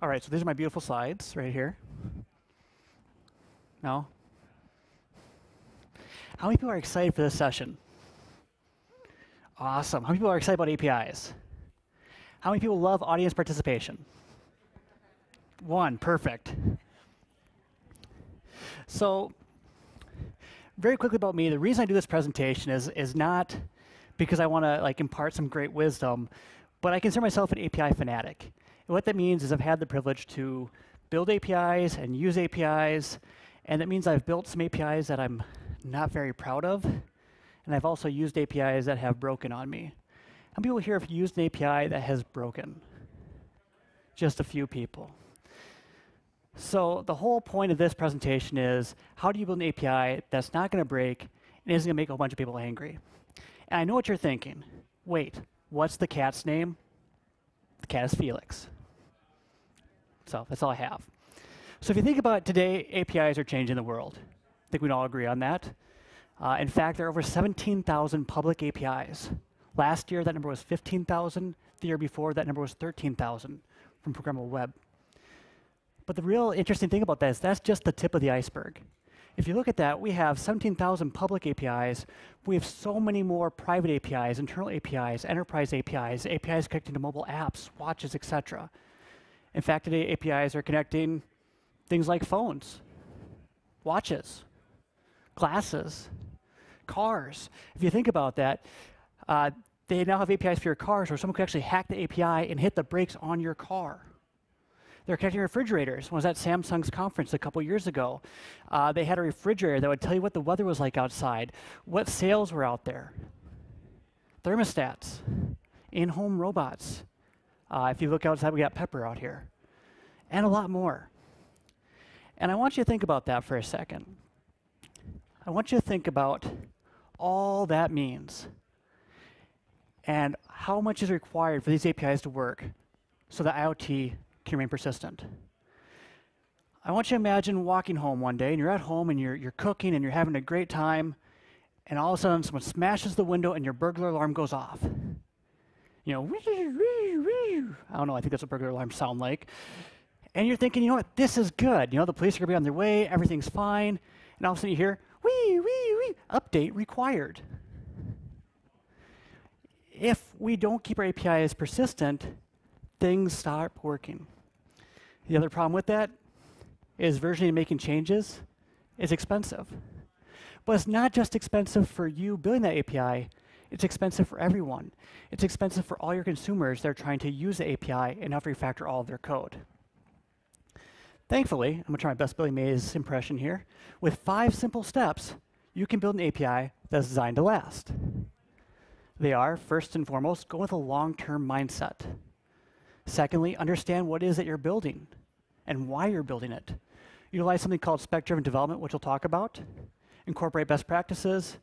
All right, so these are my beautiful slides right here. No? How many people are excited for this session? Awesome. How many people are excited about APIs? How many people love audience participation? One, perfect. So, very quickly about me, the reason I do this presentation is, is not because I want to like impart some great wisdom, but I consider myself an API fanatic. And what that means is I've had the privilege to build APIs and use APIs, and that means I've built some APIs that I'm not very proud of, and I've also used APIs that have broken on me. How many people here have used an API that has broken? Just a few people. So the whole point of this presentation is how do you build an API that's not going to break and isn't going to make a bunch of people angry? And I know what you're thinking. Wait, what's the cat's name? The cat is Felix. That's all I have. So if you think about it, today, APIs are changing the world. I think we can all agree on that. Uh, in fact, there are over 17,000 public APIs. Last year, that number was 15,000. The year before, that number was 13,000 from ProgrammableWeb. But the real interesting thing about that is that's just the tip of the iceberg. If you look at that, we have 17,000 public APIs. We have so many more private APIs, internal APIs, enterprise APIs, APIs connecting to mobile apps, watches, etc. In fact, today APIs are connecting things like phones, watches, glasses, cars. If you think about that, uh, they now have APIs for your cars where someone could actually hack the API and hit the brakes on your car. They're connecting refrigerators. When I was at Samsung's conference a couple years ago, uh, they had a refrigerator that would tell you what the weather was like outside, what sales were out there, thermostats, in-home robots. Uh, if you look outside, we got Pepper out here, and a lot more. And I want you to think about that for a second. I want you to think about all that means and how much is required for these APIs to work so that IoT can remain persistent. I want you to imagine walking home one day and you're at home and you're, you're cooking and you're having a great time, and all of a sudden someone smashes the window and your burglar alarm goes off. You know, I don't know, I think that's what burglar alarms sound like. And you're thinking, you know what, this is good. You know, the police are to be on their way, everything's fine. And all of a sudden you hear, wee, wee, wee, update required. If we don't keep our APIs persistent, things stop working. The other problem with that is versioning and making changes is expensive. But it's not just expensive for you building that API, it's expensive for everyone. It's expensive for all your consumers that are trying to use the API and have to refactor all of their code. Thankfully, I'm gonna try my best Billy Mays impression here. With five simple steps, you can build an API that's designed to last. They are, first and foremost, go with a long-term mindset. Secondly, understand what it is that you're building and why you're building it. Utilize something called spec-driven development, which we'll talk about. Incorporate best practices,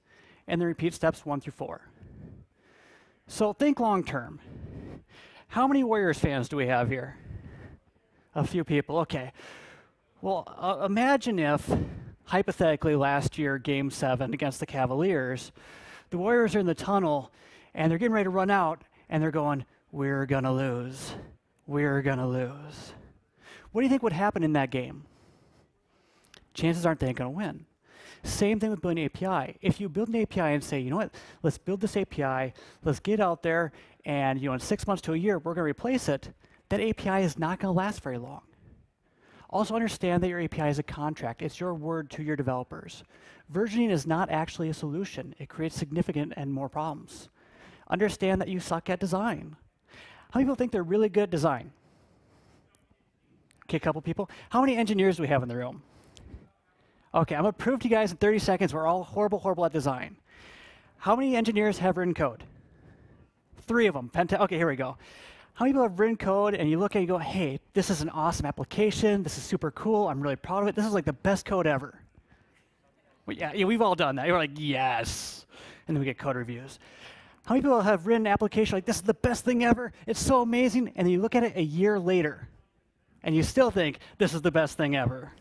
and then repeat steps one through four. So think long term. How many Warriors fans do we have here? A few people, okay. Well, uh, imagine if, hypothetically, last year, game seven against the Cavaliers, the Warriors are in the tunnel and they're getting ready to run out and they're going, We're gonna lose we're going to lose. What do you think would happen in that game? Chances aren't they're going to win. Same thing with building an API. If you build an API and say, you know what, let's build this API, let's get out there, and you know, in six months to a year, we're going to replace it, that API is not going to last very long. Also understand that your API is a contract. It's your word to your developers. Versioning is not actually a solution. It creates significant and more problems. Understand that you suck at design. How many people think they're really good at design? Okay, a couple people. How many engineers do we have in the room? Okay, I'm to prove to you guys in 30 seconds we're all horrible, horrible at design. How many engineers have written code? Three of them. Penta okay, here we go. How many people have written code and you look at it and go, hey, this is an awesome application. This is super cool. I'm really proud of it. This is like the best code ever. Well, yeah, yeah, we've all done that. You're like, yes. And then we get code reviews. How many people have written an application like, this is the best thing ever, it's so amazing, and then you look at it a year later, and you still think, this is the best thing ever?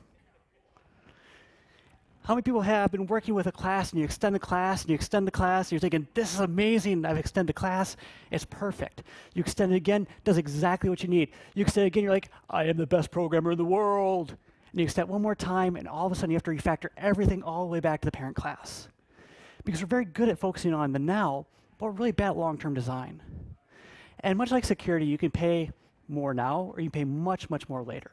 How many people have been working with a class and you extend the class and you extend the class and you're thinking, this is amazing, I've extended the class, it's perfect. You extend it again, does exactly what you need. You extend it again, you're like, I am the best programmer in the world. And you extend one more time and all of a sudden you have to refactor everything all the way back to the parent class. Because we're very good at focusing on the now, but we're really bad at long-term design. And much like security, you can pay more now or you can pay much, much more later.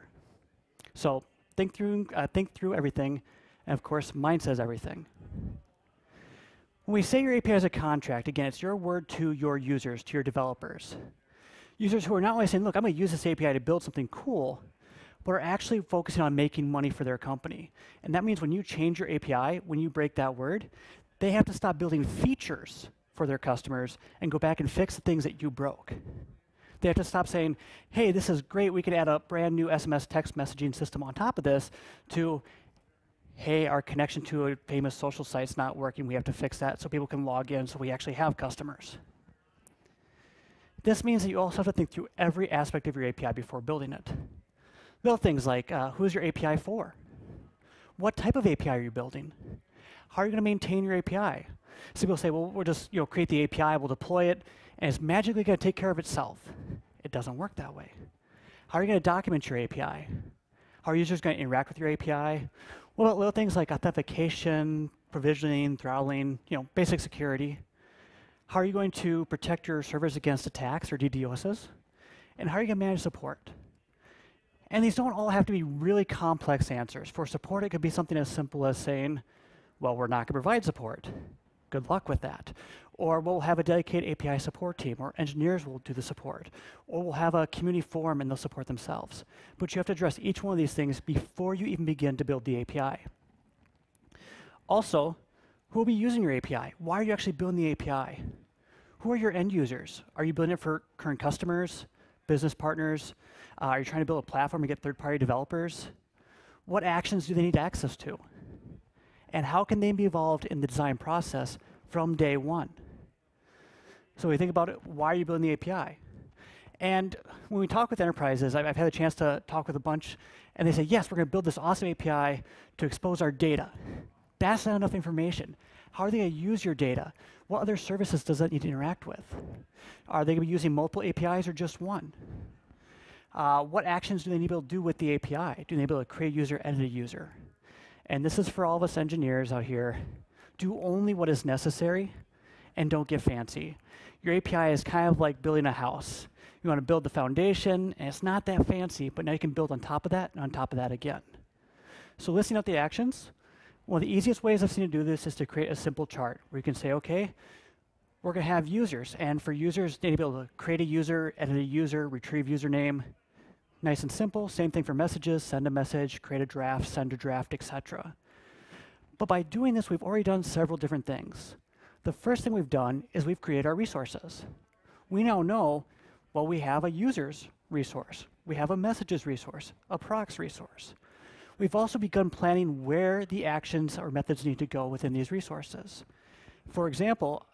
So think through, uh, think through everything and of course, mine says everything. When we say your API is a contract, again, it's your word to your users, to your developers. Users who are not only saying, look, I'm going to use this API to build something cool, but are actually focusing on making money for their company. And that means when you change your API, when you break that word, they have to stop building features for their customers and go back and fix the things that you broke. They have to stop saying, hey, this is great, we could add a brand new SMS text messaging system on top of this, to, hey, our connection to a famous social site's not working, we have to fix that so people can log in so we actually have customers. This means that you also have to think through every aspect of your API before building it. Little things like, uh, who's your API for? What type of API are you building? How are you going to maintain your API? So people say, well, we'll just you know, create the API, we'll deploy it, and it's magically going to take care of itself. It doesn't work that way. How are you going to document your API? How are users going to interact with your API? What about little things like authentication, provisioning, throttling, you know, basic security? How are you going to protect your servers against attacks or DDoSes? And how are you going to manage support? And these don't all have to be really complex answers. For support, it could be something as simple as saying, well, we're not going to provide support. Good luck with that. Or we'll have a dedicated API support team, or engineers will do the support. Or we'll have a community forum and they'll support themselves. But you have to address each one of these things before you even begin to build the API. Also, who will be using your API? Why are you actually building the API? Who are your end users? Are you building it for current customers, business partners? Uh, are you trying to build a platform to get third-party developers? What actions do they need access to? And how can they be involved in the design process from day one? So we think about it, why are you building the API? And when we talk with enterprises, I've, I've had a chance to talk with a bunch, and they say, yes, we're going to build this awesome API to expose our data. That's not enough information. How are they going to use your data? What other services does that need to interact with? Are they going to be using multiple APIs or just one? Uh, what actions do they need to be able to do with the API? Do they need to be able to create a user, edit a user? And this is for all of us engineers out here. Do only what is necessary and don't get fancy. Your API is kind of like building a house. You want to build the foundation, and it's not that fancy, but now you can build on top of that and on top of that again. So listing out the actions, one of the easiest ways I've seen to do this is to create a simple chart where you can say, okay, we're going to have users, and for users, they need to be able to create a user, edit a user, retrieve username, Nice and simple, same thing for messages, send a message, create a draft, send a draft, etc. But by doing this, we've already done several different things. The first thing we've done is we've created our resources. We now know, well, we have a users resource. We have a messages resource, a procs resource. We've also begun planning where the actions or methods need to go within these resources. For example,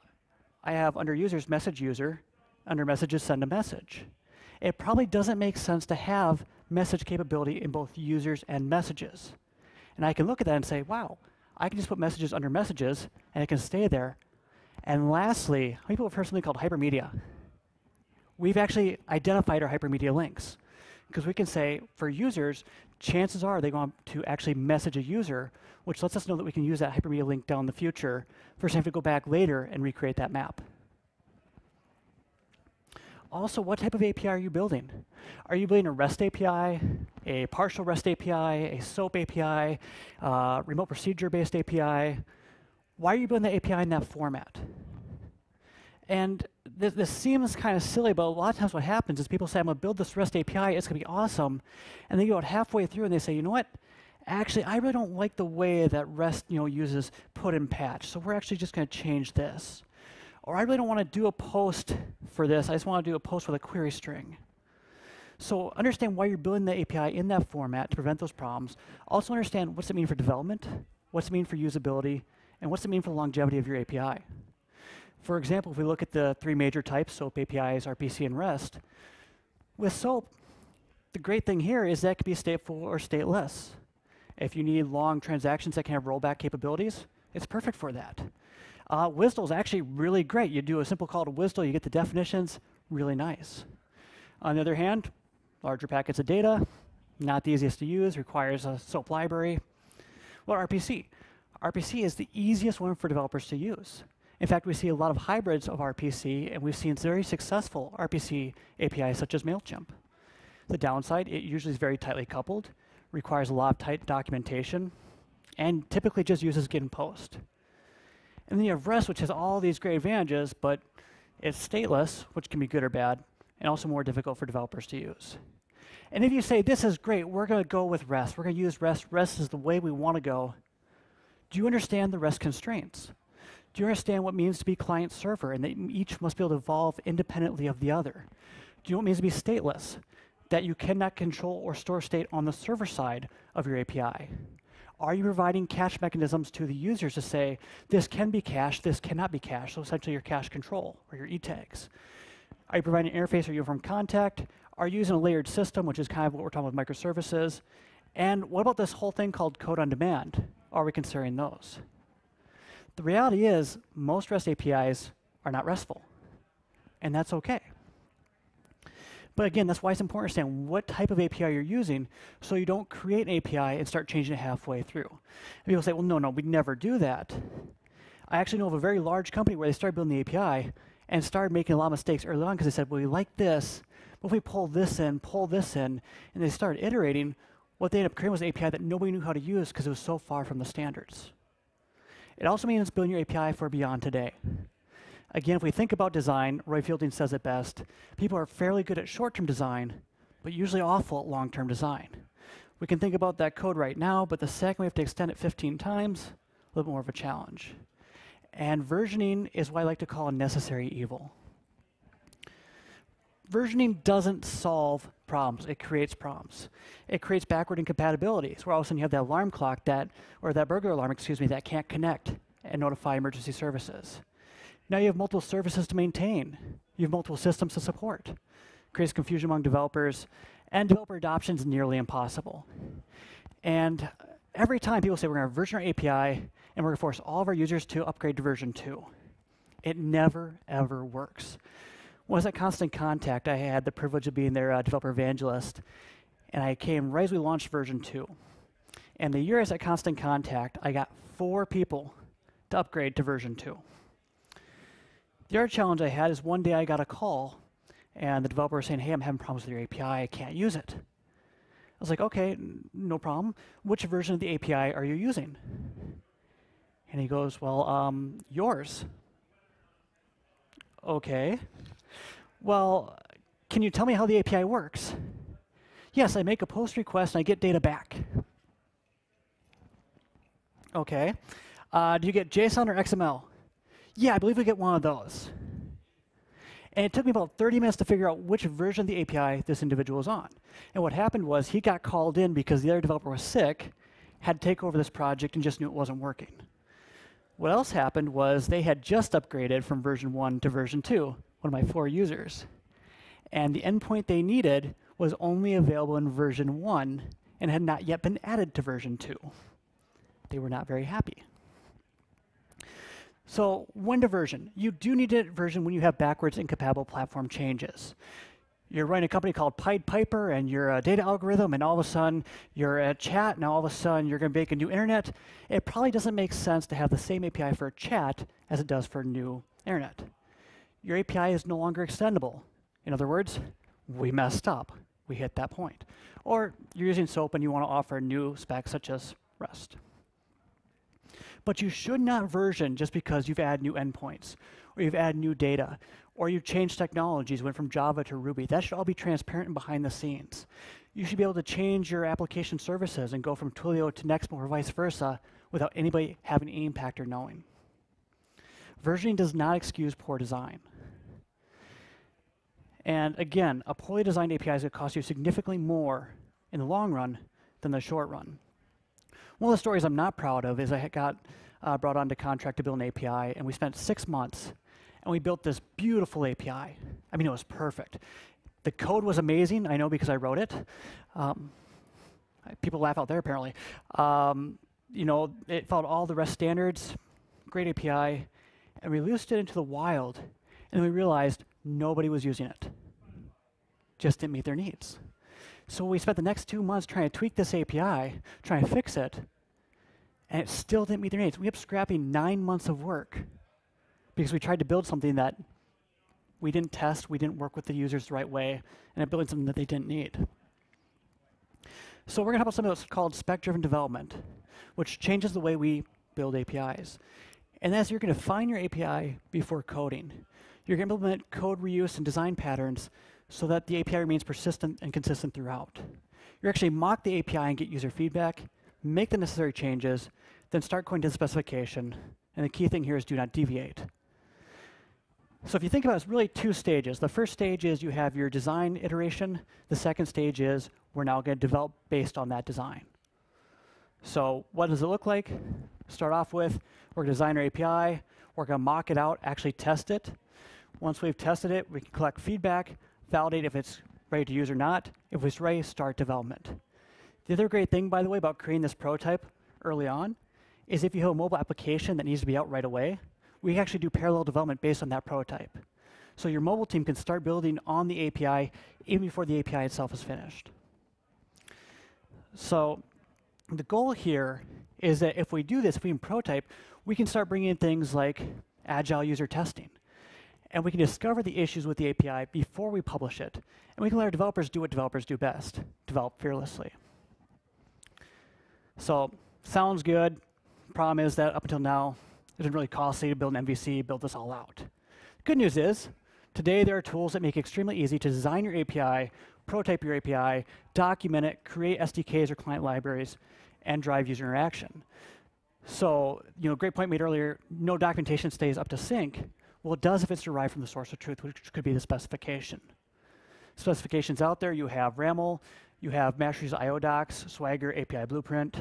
I have under users message user, under messages send a message it probably doesn't make sense to have message capability in both users and messages. And I can look at that and say, wow, I can just put messages under messages and it can stay there. And lastly, people have heard something called hypermedia? We've actually identified our hypermedia links because we can say for users, chances are they want to actually message a user, which lets us know that we can use that hypermedia link down the future versus have to go back later and recreate that map. Also, what type of API are you building? Are you building a REST API, a partial REST API, a SOAP API, uh, remote procedure-based API? Why are you building the API in that format? And this, this seems kind of silly, but a lot of times what happens is people say, I'm going to build this REST API, it's going to be awesome. And they go halfway through and they say, you know what? Actually, I really don't like the way that REST you know, uses put and patch, so we're actually just going to change this. Or I really don't want to do a post for this. I just want to do a post with a query string. So understand why you're building the API in that format to prevent those problems. Also understand what's it mean for development, what's it mean for usability, and what's it mean for the longevity of your API. For example, if we look at the three major types, SOAP APIs, RPC, and REST, with SOAP, the great thing here is that it can be stateful or stateless. If you need long transactions that can have rollback capabilities, it's perfect for that. Uh, WSDL is actually really great. You do a simple call to WSDL, you get the definitions, really nice. On the other hand, larger packets of data, not the easiest to use, requires a SOAP library. Well, RPC. RPC is the easiest one for developers to use. In fact, we see a lot of hybrids of RPC, and we've seen very successful RPC APIs such as MailChimp. The downside, it usually is very tightly coupled, requires a lot of tight documentation, and typically just uses get and post. And then you have REST, which has all these great advantages, but it's stateless, which can be good or bad, and also more difficult for developers to use. And if you say, this is great, we're going to go with REST, we're going to use REST, REST is the way we want to go, do you understand the REST constraints? Do you understand what it means to be client server and that each must be able to evolve independently of the other? Do you know what it means to be stateless? That you cannot control or store state on the server side of your API. Are you providing cache mechanisms to the users to say, this can be cached, this cannot be cached, so essentially your cache control or your e-tags? Are you providing an interface Are you from contact? Are you using a layered system, which is kind of what we're talking about with microservices? And what about this whole thing called code on demand? Are we considering those? The reality is, most REST APIs are not RESTful, and that's okay. But again, that's why it's important to understand what type of API you're using so you don't create an API and start changing it halfway through. And people say, well, no, no, we'd never do that. I actually know of a very large company where they started building the API and started making a lot of mistakes early on because they said, well, we like this, but if we pull this in, pull this in, and they started iterating, what they ended up creating was an API that nobody knew how to use because it was so far from the standards. It also means building your API for beyond today. Again, if we think about design, Roy Fielding says it best, people are fairly good at short-term design, but usually awful at long-term design. We can think about that code right now, but the second we have to extend it 15 times, a little more of a challenge. And versioning is what I like to call a necessary evil. Versioning doesn't solve problems, it creates problems. It creates backward incompatibilities, where all of a sudden you have that alarm clock that, or that burglar alarm, excuse me, that can't connect and notify emergency services. Now you have multiple services to maintain. You have multiple systems to support. Creates confusion among developers, and developer adoption is nearly impossible. And every time people say we're going to version our API and we're going to force all of our users to upgrade to version 2, it never, ever works. I was at Constant Contact, I had the privilege of being their uh, developer evangelist, and I came right as we launched version 2. And the year I was at Constant Contact, I got four people to upgrade to version 2. The other challenge I had is one day I got a call and the developer was saying, hey, I'm having problems with your API, I can't use it. I was like, okay, no problem. Which version of the API are you using? And he goes, well, um, yours. Okay. Well, can you tell me how the API works? Yes, I make a post request and I get data back. Okay. Uh, do you get JSON or XML? Yeah, I believe we get one of those. And it took me about 30 minutes to figure out which version of the API this individual was on. And what happened was he got called in because the other developer was sick, had to take over this project, and just knew it wasn't working. What else happened was they had just upgraded from version 1 to version 2, one of my four users. And the endpoint they needed was only available in version 1 and had not yet been added to version 2. They were not very happy. So when to version? You do need to version when you have backwards incompatible platform changes. You're running a company called Pied Piper and you're a data algorithm and all of a sudden you're a chat and all of a sudden you're going to make a new internet. It probably doesn't make sense to have the same API for chat as it does for new internet. Your API is no longer extendable. In other words, we messed up. We hit that point. Or you're using SOAP and you want to offer new specs such as REST. But you should not version just because you've added new endpoints, or you've added new data, or you've changed technologies, went from Java to Ruby. That should all be transparent and behind the scenes. You should be able to change your application services and go from Twilio to Nexmo or vice versa without anybody having any impact or knowing. Versioning does not excuse poor design. And again, a poorly designed API is going to cost you significantly more in the long run than the short run. One of the stories I'm not proud of is I got uh, brought on to contract to build an API, and we spent six months, and we built this beautiful API. I mean, it was perfect. The code was amazing, I know because I wrote it. Um, People laugh out there apparently. Um, you know, it followed all the REST standards, great API, and we released it into the wild, and we realized nobody was using it. Just didn't meet their needs. So we spent the next two months trying to tweak this API, trying to fix it, and it still didn't meet their needs. We up scrapping nine months of work because we tried to build something that we didn't test, we didn't work with the users the right way, and it built something that they didn't need. So we're going to talk about something that's called spec-driven development, which changes the way we build APIs. And as you're going to define your API before coding. You're going to implement code reuse and design patterns so that the API remains persistent and consistent throughout. You actually mock the API and get user feedback, make the necessary changes, then start coding to the specification. And the key thing here is do not deviate. So if you think about it, it's really two stages. The first stage is you have your design iteration. The second stage is we're now going to develop based on that design. So what does it look like? Start off with, we're going to design our API. We're going to mock it out, actually test it. Once we've tested it, we can collect feedback, validate if it's ready to use or not. If it's ready, start development. The other great thing, by the way, about creating this prototype early on is if you have a mobile application that needs to be out right away, we actually do parallel development based on that prototype. So your mobile team can start building on the API even before the API itself is finished. So the goal here is that if we do this, if we prototype, we can start bringing in things like agile user testing. And we can discover the issues with the API before we publish it. And we can let our developers do what developers do best, develop fearlessly. So sounds good. Problem is that up until now, it didn't really costly to build an MVC, build this all out. Good news is, today there are tools that make it extremely easy to design your API, prototype your API, document it, create SDKs or client libraries, and drive user interaction. So, you know, great point made earlier, no documentation stays up to sync. Well, it does if it's derived from the source of truth, which could be the specification. Specifications out there, you have RAML, you have Mashery's IO docs, Swagger API Blueprint.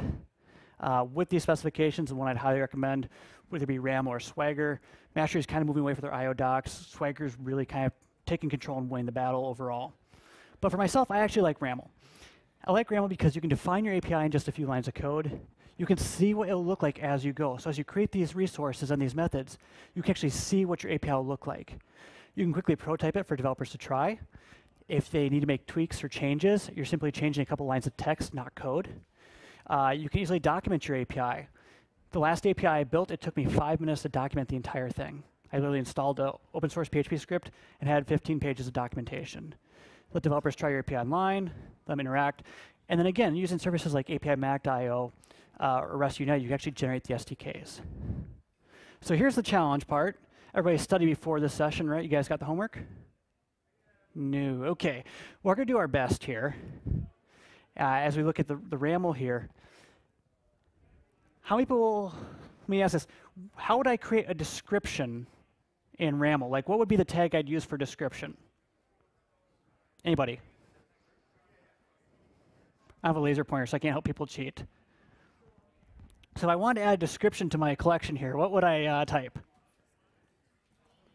Uh, with these specifications, the one I'd highly recommend, whether it be RAML or Swagger, Mashery is kind of moving away from their IO docs. Swagger's really kind of taking control and winning the battle overall. But for myself, I actually like RAML. I like RAML because you can define your API in just a few lines of code. You can see what it'll look like as you go. So as you create these resources and these methods, you can actually see what your API will look like. You can quickly prototype it for developers to try. If they need to make tweaks or changes, you're simply changing a couple lines of text, not code. Uh, you can easily document your API. The last API I built, it took me five minutes to document the entire thing. I literally installed an open source PHP script and had 15 pages of documentation. Let developers try your API online, let them interact, and then again, using services like APIMatic.io uh, or REST you can actually generate the SDKs. So here's the challenge part. Everybody study before this session, right? You guys got the homework? No. Okay. We're going to do our best here uh, as we look at the, the RAML here. How many people, let me ask this, how would I create a description in RAML? Like what would be the tag I'd use for description? Anybody? I have a laser pointer, so I can't help people cheat. So I want to add a description to my collection here. What would I uh, type?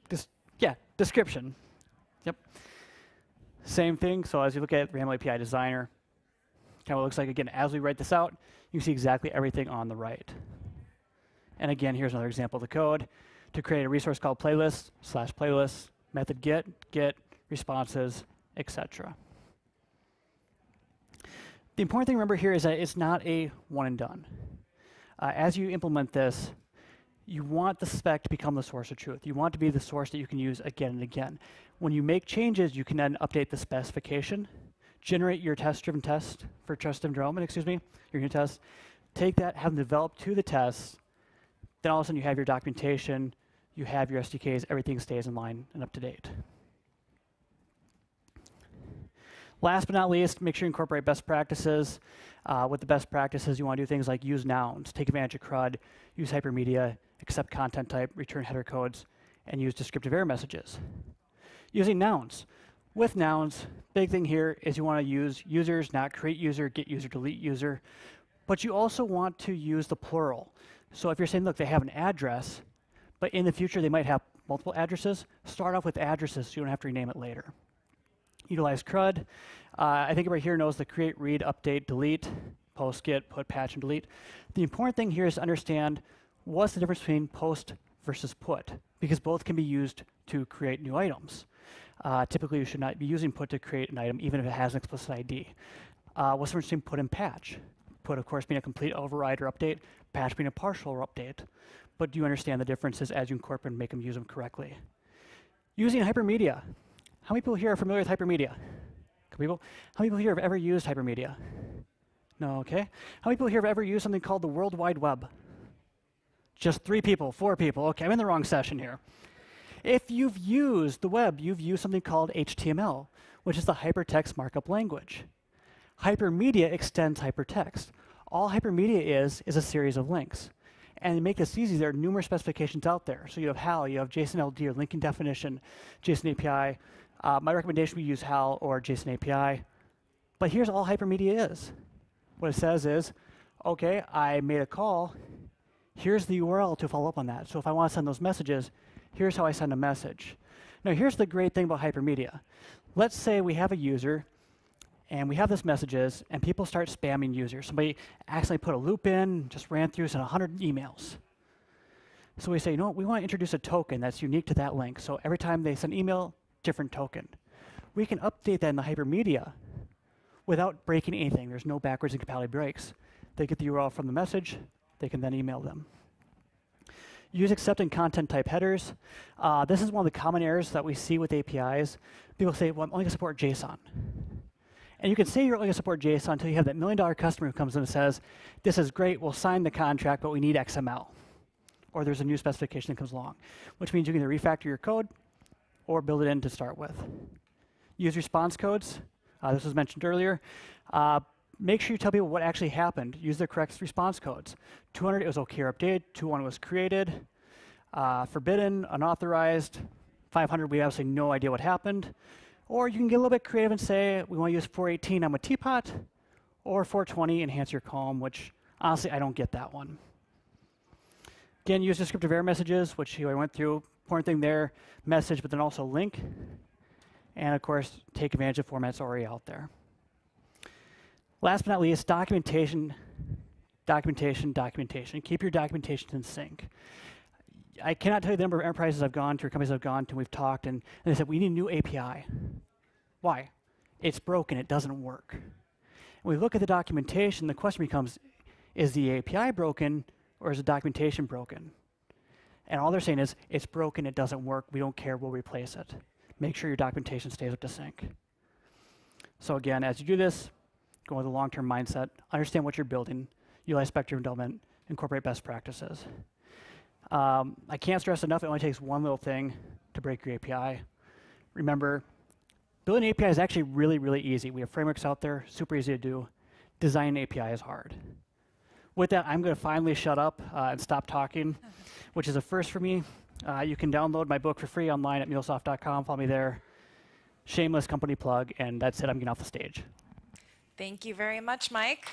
Des yeah, description. Yep. Same thing. So as you look at RAML API Designer, kind of looks like again as we write this out, you see exactly everything on the right. And again, here's another example of the code to create a resource called playlist slash playlist method get get responses etc. The important thing to remember here is that it's not a one and done. Uh, as you implement this, you want the spec to become the source of truth. You want to be the source that you can use again and again. When you make changes, you can then update the specification, generate your test-driven test for trust-driven development, excuse me, your unit test, take that, have them developed to the tests, then all of a sudden you have your documentation, you have your SDKs, everything stays in line and up to date. Last but not least, make sure you incorporate best practices. Uh, with the best practices, you want to do things like use nouns, take advantage of CRUD, use hypermedia, accept content type, return header codes, and use descriptive error messages. Using nouns. With nouns, big thing here is you want to use users, not create user, get user, delete user. But you also want to use the plural. So if you're saying, look, they have an address, but in the future they might have multiple addresses, start off with addresses so you don't have to rename it later utilize CRUD. Uh, I think everybody here knows the create, read, update, delete. post, get, put, patch, and delete. The important thing here is to understand what's the difference between post versus put, because both can be used to create new items. Uh, typically, you should not be using put to create an item, even if it has an explicit ID. Uh, what's the difference between put and patch? Put, of course, being a complete override or update, patch being a partial update. But do you understand the differences as you incorporate and make them use them correctly? Using hypermedia. How many people here are familiar with hypermedia? People? How many people here have ever used hypermedia? No, okay. How many people here have ever used something called the World Wide Web? Just three people, four people. Okay, I'm in the wrong session here. If you've used the web, you've used something called HTML, which is the hypertext markup language. Hypermedia extends hypertext. All hypermedia is, is a series of links. And to make this easy, there are numerous specifications out there. So you have HAL, you have JSON LD or linking definition, JSON API. Uh, my recommendation would use HAL or JSON API. But here's all hypermedia is. What it says is, okay, I made a call. Here's the URL to follow up on that. So if I want to send those messages, here's how I send a message. Now, here's the great thing about hypermedia. Let's say we have a user and we have this messages and people start spamming users. Somebody accidentally put a loop in, just ran through, sent 100 emails. So we say, you know what, we want to introduce a token that's unique to that link. So every time they send email, different token. We can update that in the hypermedia without breaking anything. There's no backwards and compatibility breaks. They get the URL from the message, they can then email them. Use accepting content type headers. Uh, this is one of the common errors that we see with APIs. People say, well, I'm only going to support JSON. And you can say you're only going to support JSON until you have that million dollar customer who comes in and says, this is great, we'll sign the contract, but we need XML. Or there's a new specification that comes along, which means you can either refactor your code or build it in to start with. Use response codes. Uh, this was mentioned earlier. Uh, make sure you tell people what actually happened. Use the correct response codes. 200, it was OK or updated. 201 was created. Uh, forbidden, unauthorized. 500, we obviously no idea what happened. Or you can get a little bit creative and say, we want to use 418, I'm a teapot, or 420, enhance your calm, which honestly, I don't get that one. Again, use descriptive error messages, which I went through. Important thing there, message, but then also link. And of course, take advantage of formats already out there. Last but not least, documentation, documentation, documentation. Keep your documentation in sync. I cannot tell you the number of enterprises I've gone to or companies I've gone to, and we've talked, and, and they said, we need a new API. Why? It's broken, it doesn't work. When we look at the documentation, the question becomes, is the API broken or is the documentation broken? And all they're saying is, it's broken, it doesn't work, we don't care, we'll replace it. Make sure your documentation stays up to sync. So again, as you do this, go with a long-term mindset, understand what you're building, utilize spec-driven development, incorporate best practices. Um, I can't stress enough, it only takes one little thing to break your API. Remember, building an API is actually really, really easy. We have frameworks out there, super easy to do. Designing an API is hard. With that, I'm going to finally shut up uh, and stop talking, which is a first for me. Uh, you can download my book for free online at MuleSoft.com. Follow me there. Shameless company plug, and that's it. I'm getting off the stage. Thank you very much, Mike.